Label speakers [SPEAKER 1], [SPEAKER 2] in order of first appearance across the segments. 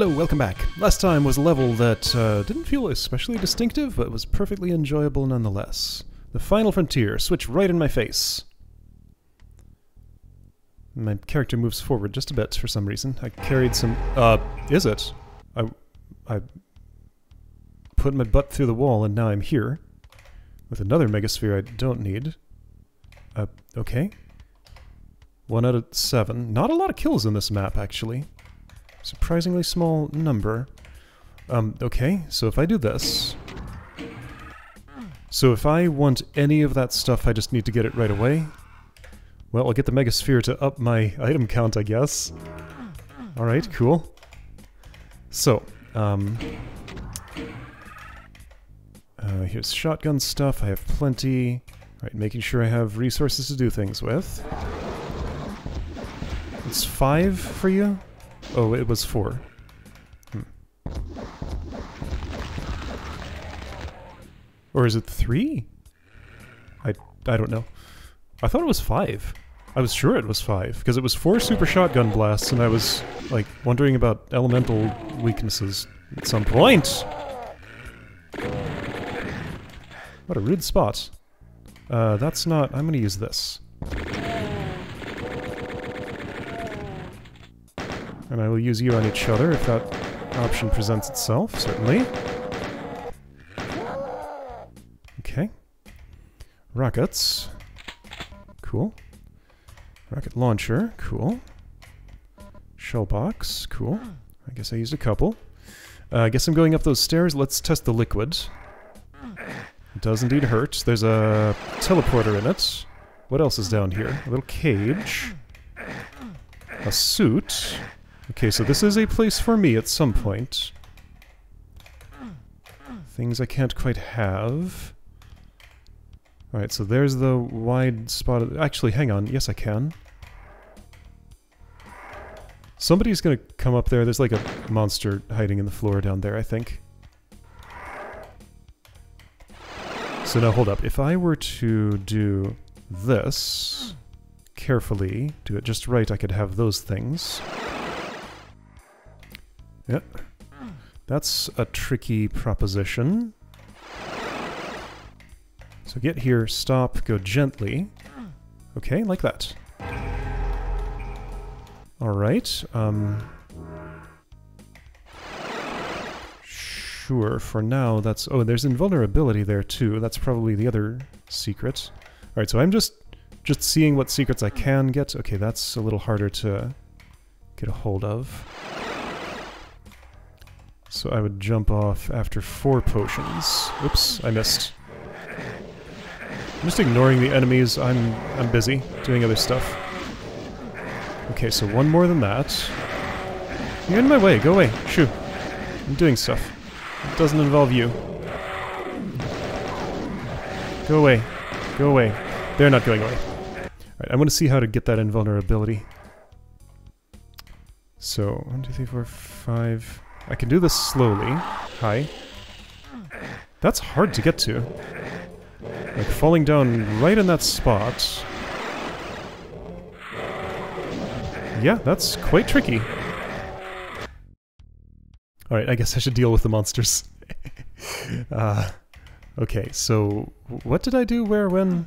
[SPEAKER 1] Hello, welcome back. Last time was a level that uh, didn't feel especially distinctive, but was perfectly enjoyable nonetheless. The final frontier, switch right in my face. My character moves forward just a bit for some reason. I carried some... Uh, is it? I... I... Put my butt through the wall and now I'm here. With another megasphere I don't need. Uh, okay. One out of seven. Not a lot of kills in this map, actually. Surprisingly small number. Um, okay, so if I do this... So if I want any of that stuff, I just need to get it right away. Well, I'll get the Megasphere to up my item count, I guess. Alright, cool. So, um... Uh, here's shotgun stuff, I have plenty. Alright, making sure I have resources to do things with. It's five for you? Oh, it was four. Hmm. Or is it three? I, I don't know. I thought it was five. I was sure it was five, because it was four super shotgun blasts, and I was, like, wondering about elemental weaknesses at some point. What a rude spot. Uh, that's not... I'm gonna use this. And I will use you on each other if that option presents itself, certainly. Okay. Rockets. Cool. Rocket launcher. Cool. Shell box. Cool. I guess I used a couple. Uh, I guess I'm going up those stairs. Let's test the liquid. It does indeed hurt. There's a teleporter in it. What else is down here? A little cage. A suit. Okay, so this is a place for me at some point. Things I can't quite have. Alright, so there's the wide spot. Actually, hang on. Yes, I can. Somebody's gonna come up there. There's like a monster hiding in the floor down there, I think. So now hold up. If I were to do this carefully, do it just right, I could have those things. Yep. That's a tricky proposition. So get here, stop, go gently. Okay, like that. Alright, um... Sure, for now that's... Oh, there's invulnerability there too. That's probably the other secret. Alright, so I'm just just seeing what secrets I can get. Okay, that's a little harder to get a hold of. So I would jump off after four potions. Oops, I missed. I'm just ignoring the enemies. I'm I'm busy doing other stuff. Okay, so one more than that. You're in my way. Go away. Shoo. I'm doing stuff. It doesn't involve you. Go away. Go away. They're not going away. Alright, I want to see how to get that invulnerability. So, one, two, three, four, five... I can do this slowly. Hi. That's hard to get to. Like, falling down right in that spot. Yeah, that's quite tricky. Alright, I guess I should deal with the monsters. uh, okay, so what did I do, where, when?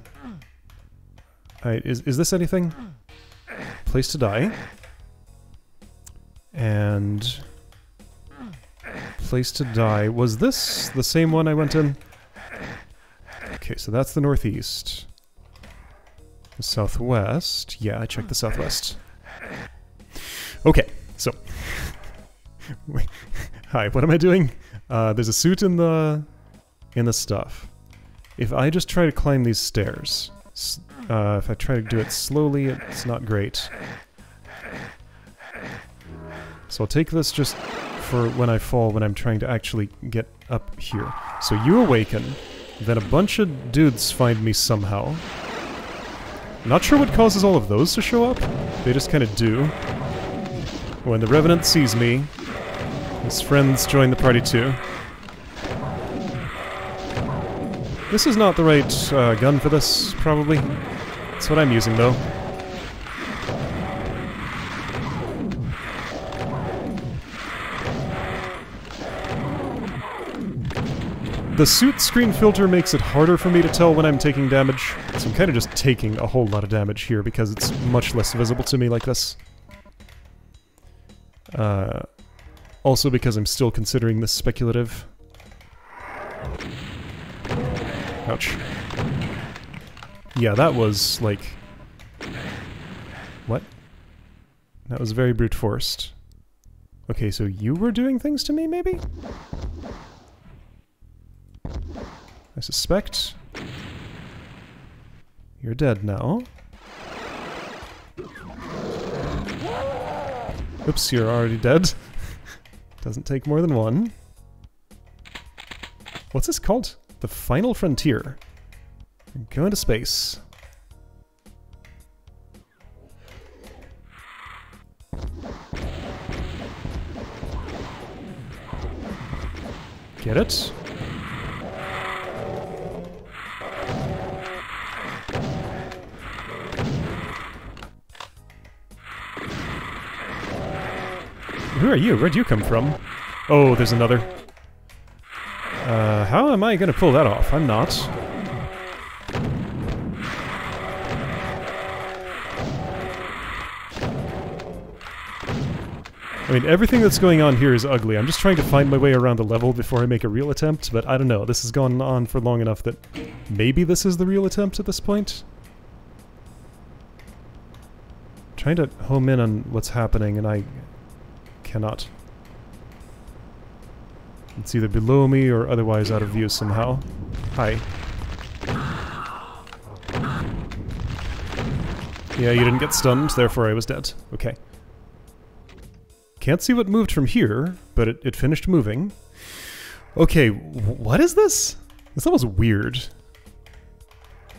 [SPEAKER 1] Is, is this anything? Place to die. And... Place to die. Was this the same one I went in? Okay, so that's the northeast. The southwest. Yeah, I checked the southwest. Okay, so... Hi, what am I doing? Uh, there's a suit in the... in the stuff. If I just try to climb these stairs, uh, if I try to do it slowly, it's not great. So I'll take this just for when I fall, when I'm trying to actually get up here. So you awaken, then a bunch of dudes find me somehow. Not sure what causes all of those to show up. They just kind of do. When the Revenant sees me, his friends join the party too. This is not the right uh, gun for this, probably. That's what I'm using, though. The suit screen filter makes it harder for me to tell when I'm taking damage, so I'm kind of just taking a whole lot of damage here because it's much less visible to me like this. Uh, also because I'm still considering this speculative. Ouch. Yeah, that was, like... What? That was very brute forced. Okay, so you were doing things to me, maybe? I suspect you're dead now. Oops, you're already dead. Doesn't take more than one. What's this called? The Final Frontier. Go into space. Get it? Who are you? Where'd you come from? Oh, there's another. Uh, how am I gonna pull that off? I'm not. I mean, everything that's going on here is ugly. I'm just trying to find my way around the level before I make a real attempt, but I don't know. This has gone on for long enough that maybe this is the real attempt at this point? Trying to home in on what's happening, and I cannot. It's either below me or otherwise out of view somehow. Hi. Yeah, you didn't get stunned, therefore I was dead. Okay. Can't see what moved from here, but it, it finished moving. Okay, what is this? This almost weird.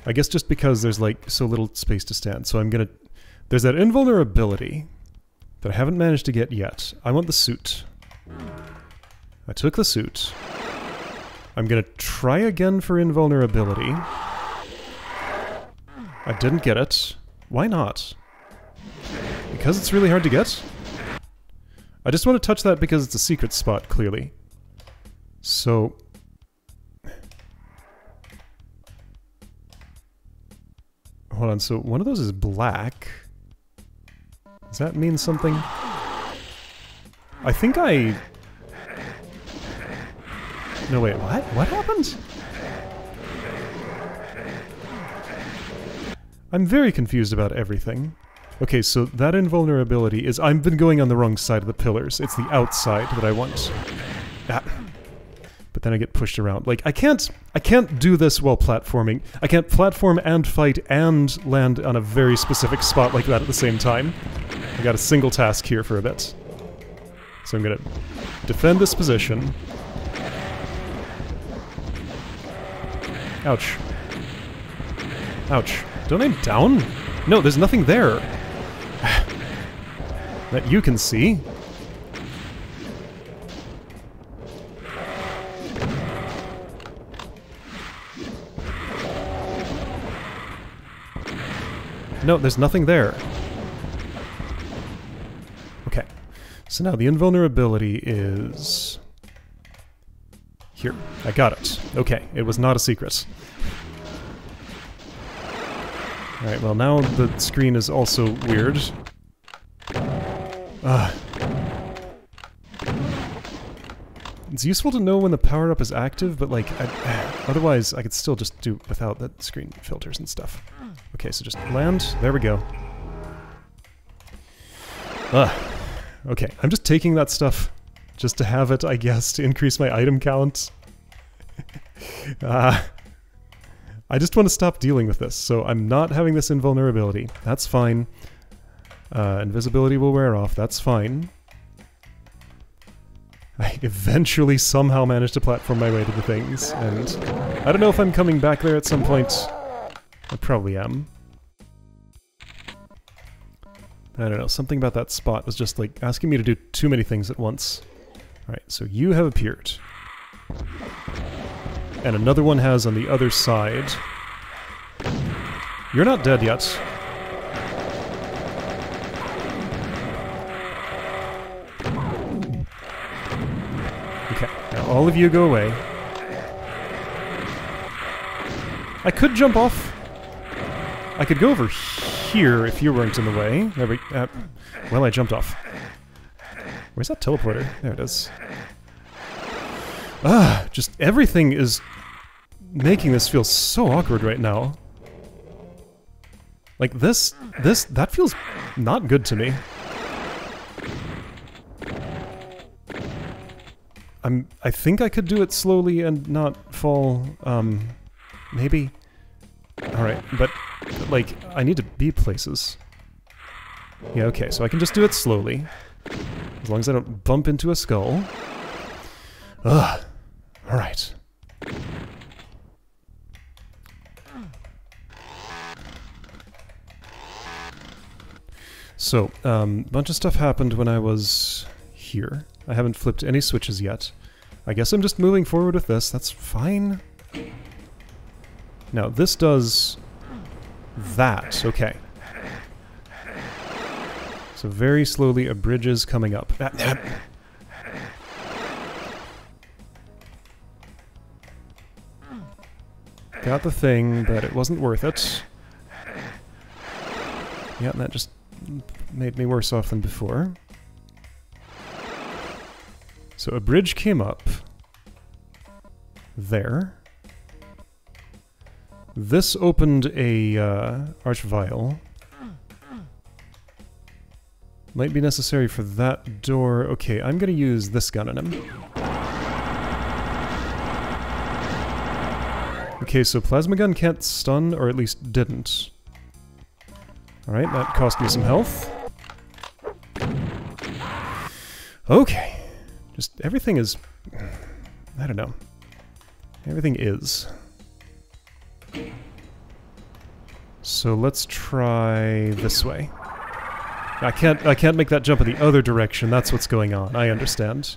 [SPEAKER 1] I guess just because there's like so little space to stand. So I'm gonna... There's that invulnerability that I haven't managed to get yet. I want the suit. I took the suit. I'm gonna try again for invulnerability. I didn't get it. Why not? Because it's really hard to get? I just want to touch that because it's a secret spot, clearly. So... Hold on, so one of those is black. Does that mean something? I think I... No, wait, what? What happened? I'm very confused about everything. Okay, so that invulnerability is... I've been going on the wrong side of the pillars. It's the outside that I want. Ah. But then I get pushed around. Like, I can't... I can't do this while platforming. I can't platform and fight and land on a very specific spot like that at the same time. Got a single task here for a bit. So I'm gonna defend this position. Ouch. Ouch. Don't aim down? No, there's nothing there. that you can see. No, there's nothing there. Okay. So now the invulnerability is... Here. I got it. Okay, it was not a secret. Alright, well now the screen is also weird. Ugh. It's useful to know when the power-up is active, but like, I, otherwise I could still just do without the screen filters and stuff. Hmm. Okay, so just land. There we go. Ugh. Okay, I'm just taking that stuff just to have it, I guess, to increase my item count. uh, I just want to stop dealing with this, so I'm not having this invulnerability. That's fine. Uh, invisibility will wear off, that's fine. I eventually somehow managed to platform my way to the things, and I don't know if I'm coming back there at some point. I probably am. I don't know, something about that spot was just like asking me to do too many things at once. Alright, so you have appeared. And another one has on the other side. You're not dead yet. Okay, now all of you go away. I could jump off. I could go over here if you weren't in the way. There we... Uh, well, I jumped off. Where's that teleporter? There it is. Ah, just everything is making this feel so awkward right now. Like this, this, that feels not good to me. I'm, I think I could do it slowly and not fall, um, maybe? Alright, but, like, I need to be places. Yeah, okay, so I can just do it slowly. As long as I don't bump into a skull. Ugh. Alright. So, a um, bunch of stuff happened when I was here. I haven't flipped any switches yet. I guess I'm just moving forward with this. That's fine. Now, this does that. Okay. So very slowly a bridge is coming up. Got the thing, but it wasn't worth it. Yeah, and that just made me worse off than before. So a bridge came up. There. This opened a uh, archvile. Might be necessary for that door. Okay, I'm gonna use this gun on him. Okay, so plasma gun can't stun, or at least didn't. Alright, that cost me some health. Okay. Just everything is... I don't know. Everything is. So let's try this way. I can't I can't make that jump in the other direction. That's what's going on. I understand.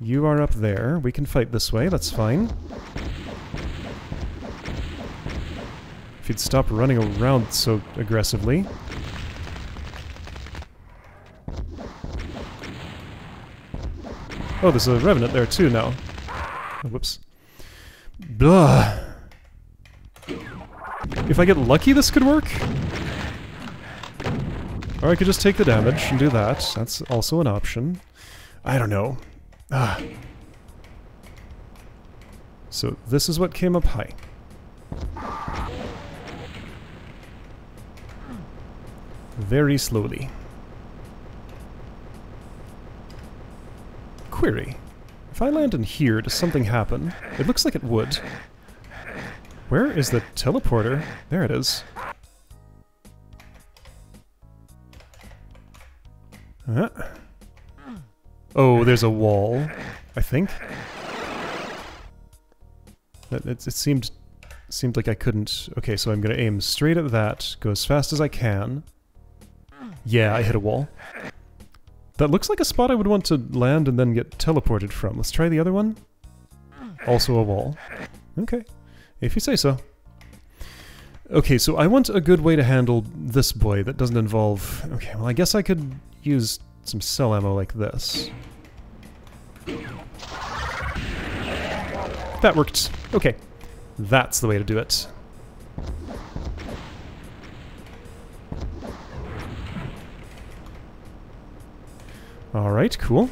[SPEAKER 1] You are up there. We can fight this way. That's fine. If you'd stop running around so aggressively. Oh, there's a Revenant there too now. Oh, whoops. Blah. If I get lucky, this could work? Or I could just take the damage and do that. That's also an option. I don't know. Ah. So this is what came up high. Very slowly. Query. If I land in here, does something happen? It looks like it would. Where is the teleporter? There it is. Uh. Oh, there's a wall, I think. It, it, it seemed seemed like I couldn't... Okay, so I'm going to aim straight at that, go as fast as I can. Yeah, I hit a wall. That looks like a spot I would want to land and then get teleported from. Let's try the other one. Also a wall. Okay, if you say so. Okay, so I want a good way to handle this boy that doesn't involve... Okay, well I guess I could use some cell ammo like this. That worked. Okay. That's the way to do it. Alright, cool.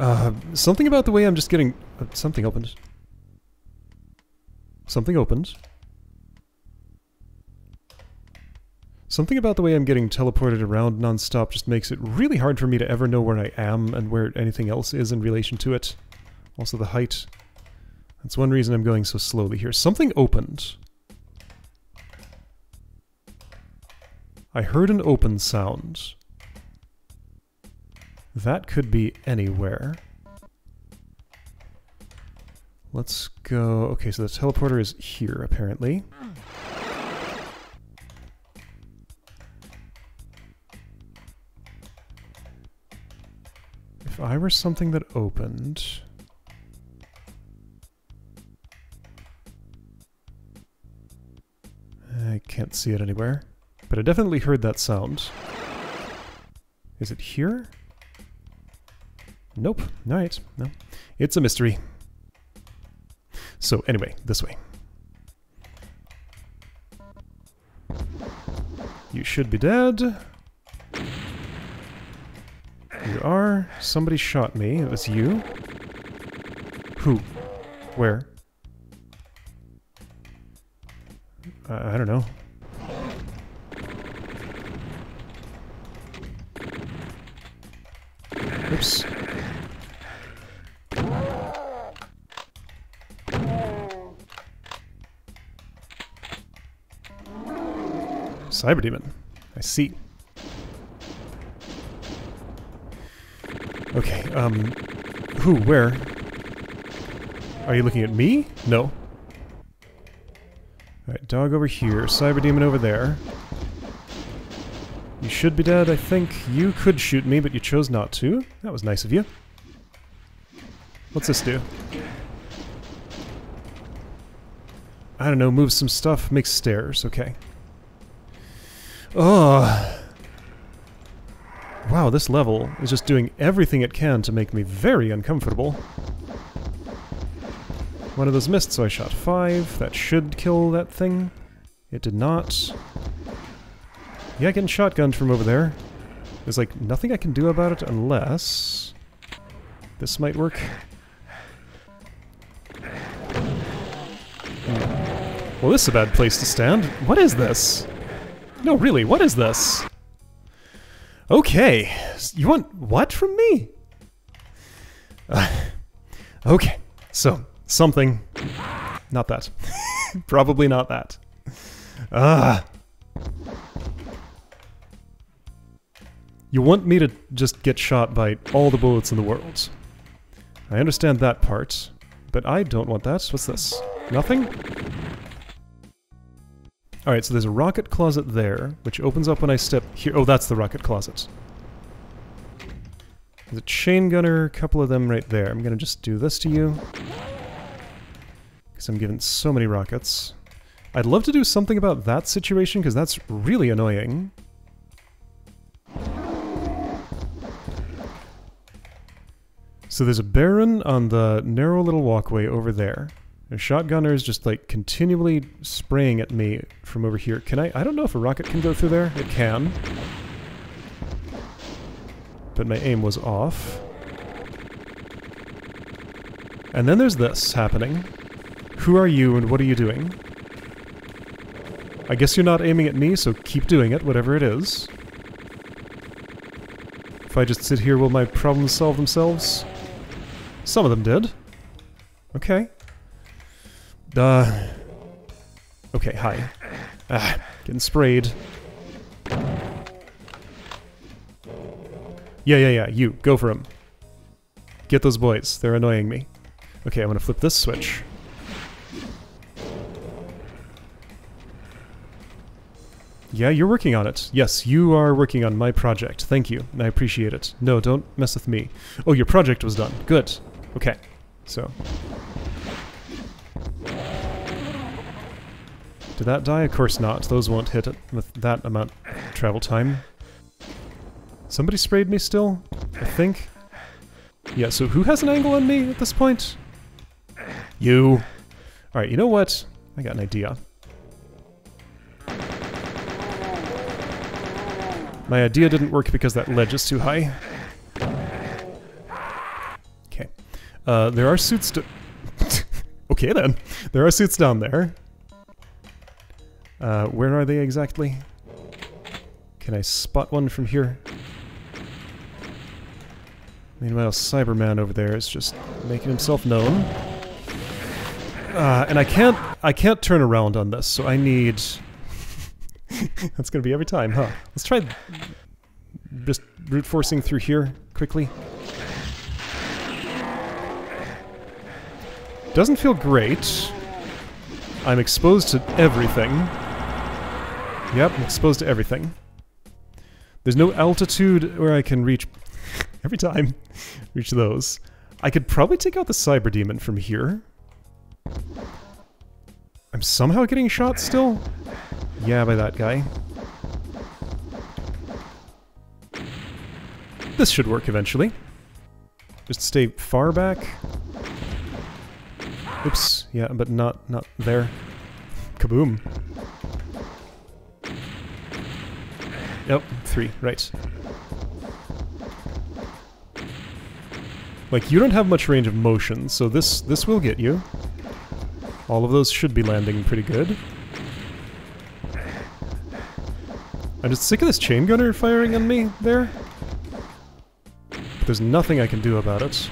[SPEAKER 1] Uh, something about the way I'm just getting... Uh, something opens. Something opens. Something about the way I'm getting teleported around nonstop just makes it really hard for me to ever know where I am and where anything else is in relation to it. Also the height. That's one reason I'm going so slowly here. Something opened. I heard an open sound. That could be anywhere. Let's go... Okay, so the teleporter is here, apparently. If I were something that opened... I can't see it anywhere. But I definitely heard that sound. Is it here? Nope. Alright. No. It's a mystery. So, anyway, this way. You should be dead. You are. Somebody shot me. It was you. Who? Where? Uh, I don't know. Oops. Cyber Demon. I see. Okay, um... Who? Where? Are you looking at me? No. Alright, dog over here, cyber demon over there. You should be dead, I think. You could shoot me, but you chose not to. That was nice of you. What's this do? I don't know, move some stuff, make stairs, okay. Oh. Wow, this level is just doing everything it can to make me very uncomfortable. One of those missed, so I shot five. That should kill that thing. It did not. Yeah, getting shotgunned from over there. There's like nothing I can do about it unless... This might work. Hmm. Well, this is a bad place to stand. What is this? No, really, what is this? Okay, you want what from me? Uh, okay, so, something. Not that. Probably not that. Ah. You want me to just get shot by all the bullets in the world. I understand that part, but I don't want that. What's this? Nothing? Alright, so there's a rocket closet there, which opens up when I step here. Oh, that's the rocket closet. There's a chain gunner, a couple of them right there. I'm gonna just do this to you. Because I'm given so many rockets. I'd love to do something about that situation, because that's really annoying. So there's a Baron on the narrow little walkway over there. A shotgunner is just like continually spraying at me from over here. Can I? I don't know if a rocket can go through there. It can. But my aim was off. And then there's this happening. Who are you and what are you doing? I guess you're not aiming at me, so keep doing it, whatever it is. If I just sit here, will my problems solve themselves? Some of them did. Okay. Uh. Okay, hi. Ah, getting sprayed. Yeah, yeah, yeah, you. Go for him. Get those boys. They're annoying me. Okay, I'm gonna flip this switch. Yeah, you're working on it. Yes, you are working on my project. Thank you. I appreciate it. No, don't mess with me. Oh, your project was done. Good. Okay. So, Did that die? Of course not. Those won't hit it with that amount of travel time. Somebody sprayed me still? I think? Yeah, so who has an angle on me at this point? You. Alright, you know what? I got an idea. My idea didn't work because that ledge is too high. Okay. Uh, there are suits to okay then. There are suits down there. Uh, where are they exactly? Can I spot one from here? Meanwhile, Cyberman over there is just making himself known. Uh, and I can't, I can't turn around on this, so I need... That's gonna be every time, huh? Let's try just brute forcing through here quickly. Doesn't feel great. I'm exposed to everything. Yep, I'm exposed to everything. There's no altitude where I can reach... every time. reach those. I could probably take out the Cyber Demon from here. I'm somehow getting shot still? Yeah, by that guy. This should work eventually. Just stay far back. Oops, yeah, but not not there. Kaboom. Yep, three, right. Like, you don't have much range of motion, so this this will get you. All of those should be landing pretty good. I'm just sick of this chain gunner firing on me there. But there's nothing I can do about it.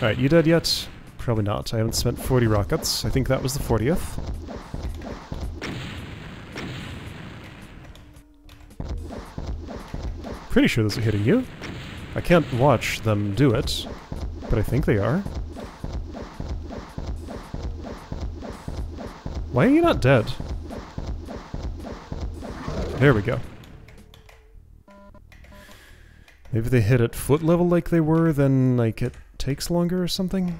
[SPEAKER 1] Alright, you dead yet? Probably not. I haven't spent 40 rockets. I think that was the 40th. Pretty sure those are hitting you. I can't watch them do it, but I think they are. Why are you not dead? There we go. Maybe they hit at foot level like they were, then like it takes longer or something?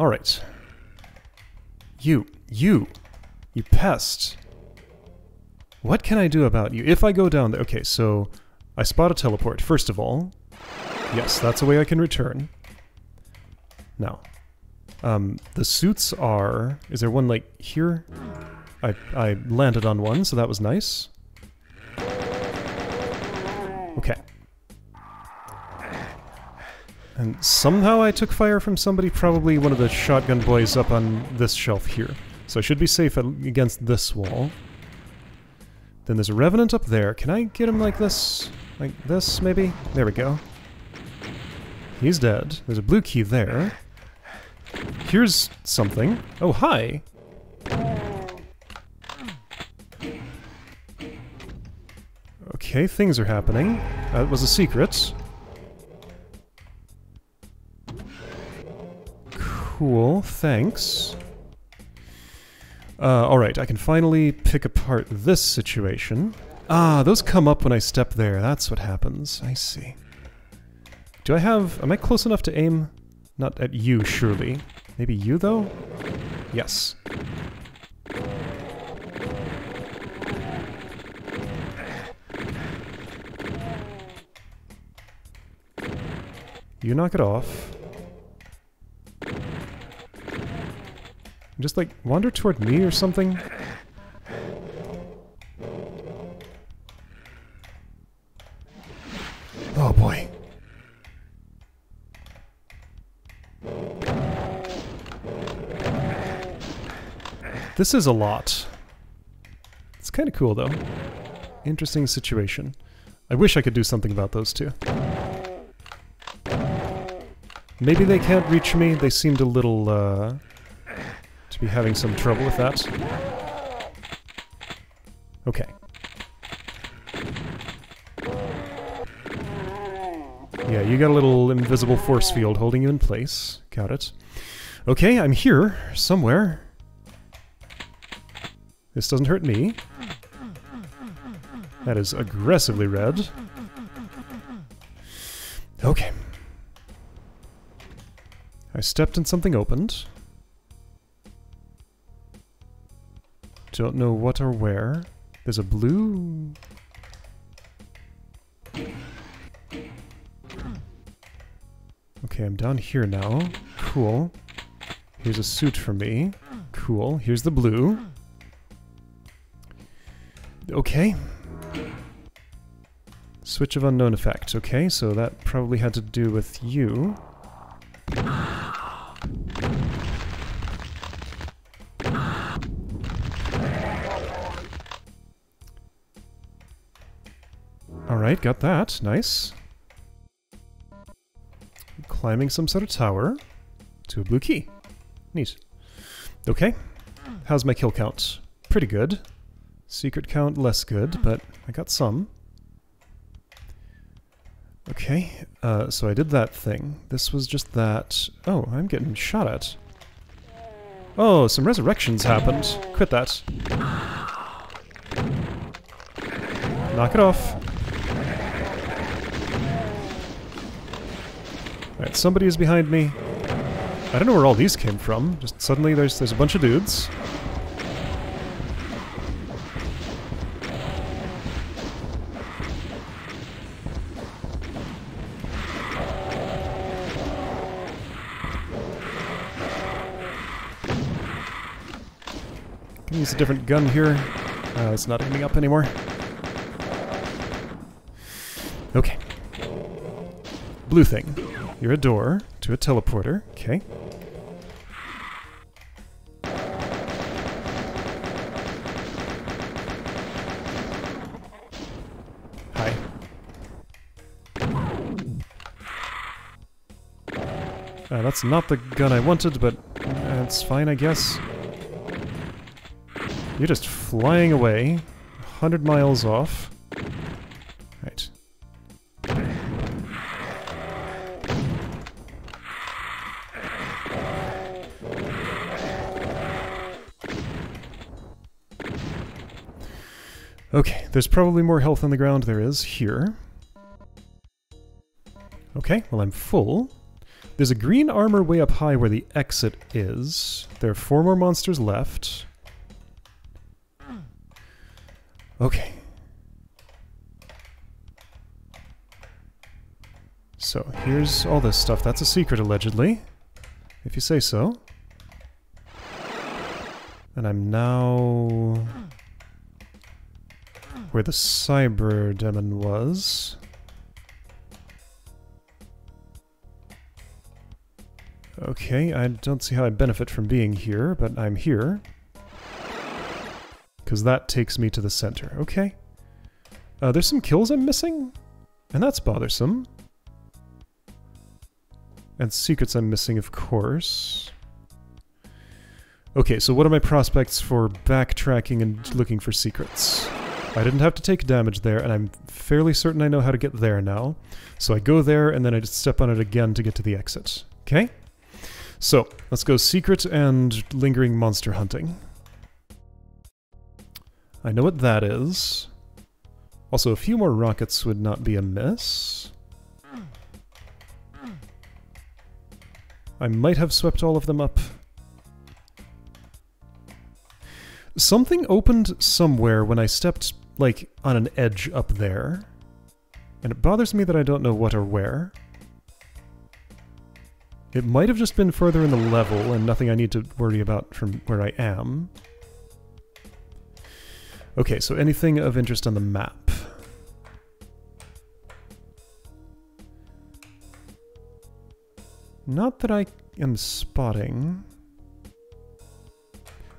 [SPEAKER 1] Alright. You, you, you pest. What can I do about you? If I go down there... Okay, so I spot a teleport, first of all. Yes, that's a way I can return. Now, um, the suits are... Is there one, like, here? I, I landed on one, so that was nice. Okay. And somehow I took fire from somebody, probably one of the shotgun boys up on this shelf here. So I should be safe against this wall. Then there's a Revenant up there. Can I get him like this? Like this, maybe? There we go. He's dead. There's a blue key there. Here's something. Oh, hi! Okay, things are happening. That was a secret. Cool, thanks. Uh, alright, I can finally pick apart this situation. Ah, those come up when I step there. That's what happens. I see. Do I have... Am I close enough to aim? Not at you, surely. Maybe you, though? Yes. You knock it off. Just like wander toward me or something? Oh boy. This is a lot. It's kind of cool though. Interesting situation. I wish I could do something about those two. Maybe they can't reach me. They seemed a little, uh, be having some trouble with that. Okay. Yeah, you got a little invisible force field holding you in place. Got it. Okay, I'm here, somewhere. This doesn't hurt me. That is aggressively red. Okay. I stepped and something opened. Don't know what or where. There's a blue... Okay, I'm down here now. Cool. Here's a suit for me. Cool. Here's the blue. Okay. Switch of unknown effect. Okay, so that probably had to do with you. Alright, got that. Nice. Climbing some sort of tower to a blue key. Neat. Okay. How's my kill count? Pretty good. Secret count less good, but I got some. Okay, uh, so I did that thing. This was just that... Oh, I'm getting shot at. Oh, some resurrections happened. Quit that. Knock it off. Alright, somebody is behind me. I don't know where all these came from. Just suddenly there's there's a bunch of dudes. Can use a different gun here. Uh, it's not aiming up anymore. Okay. Blue thing. You're a door to a teleporter. Okay. Hi. Uh, that's not the gun I wanted, but that's fine, I guess. You're just flying away, 100 miles off. Okay, there's probably more health on the ground there is here. Okay, well I'm full. There's a green armor way up high where the exit is. There are four more monsters left. Okay. So, here's all this stuff. That's a secret, allegedly. If you say so. And I'm now... Where the cyber demon was. Okay, I don't see how I benefit from being here, but I'm here. Because that takes me to the center. Okay. Uh, there's some kills I'm missing, and that's bothersome. And secrets I'm missing, of course. Okay, so what are my prospects for backtracking and looking for secrets? I didn't have to take damage there, and I'm fairly certain I know how to get there now. So I go there, and then I just step on it again to get to the exit. Okay? So, let's go secret and lingering monster hunting. I know what that is. Also, a few more rockets would not be amiss. I might have swept all of them up. Something opened somewhere when I stepped, like, on an edge up there. And it bothers me that I don't know what or where. It might have just been further in the level and nothing I need to worry about from where I am. Okay, so anything of interest on the map? Not that I am spotting.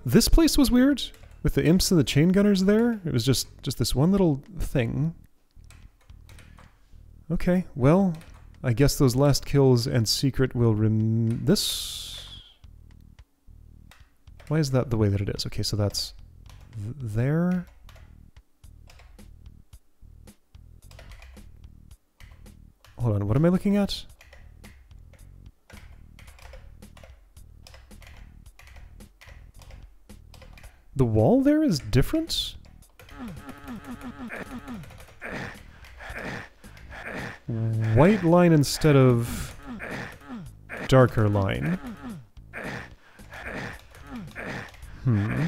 [SPEAKER 1] This place was weird, with the imps and the chain gunners there. It was just, just this one little thing. Okay, well, I guess those last kills and secret will rem... This... Why is that the way that it is? Okay, so that's th there. Hold on, what am I looking at? The wall there is different? White line instead of darker line. Hmm.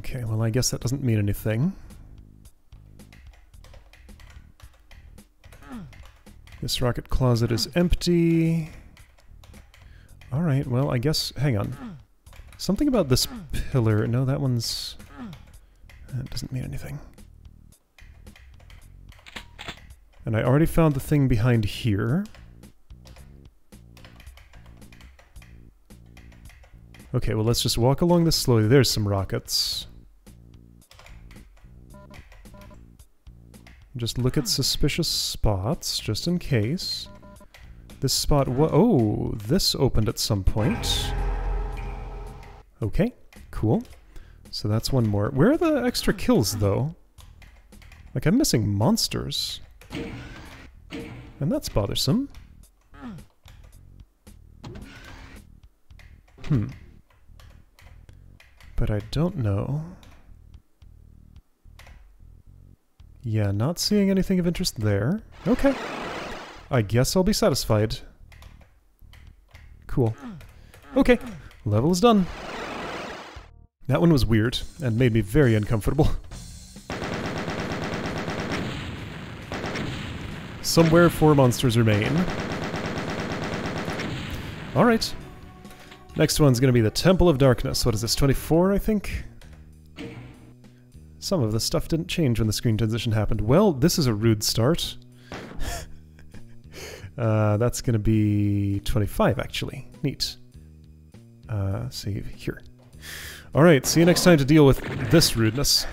[SPEAKER 1] Okay, well I guess that doesn't mean anything. This rocket closet is empty. Alright, well I guess... hang on. Something about this pillar... no, that one's... that doesn't mean anything. And I already found the thing behind here. Okay, well let's just walk along this slowly. There's some rockets. Just look at suspicious spots, just in case. This spot, oh, this opened at some point. Okay, cool. So that's one more. Where are the extra kills, though? Like, I'm missing monsters. And that's bothersome. Hmm. But I don't know. Yeah, not seeing anything of interest there. Okay. I guess I'll be satisfied. Cool. Okay, level is done. That one was weird, and made me very uncomfortable. Somewhere four monsters remain. Alright. Next one's to be the Temple of Darkness. What is this, 24, I think? Some of the stuff didn't change when the screen transition happened. Well, this is a rude start. Uh, that's going to be 25, actually. Neat. Uh, save here. Alright, see you next time to deal with this rudeness.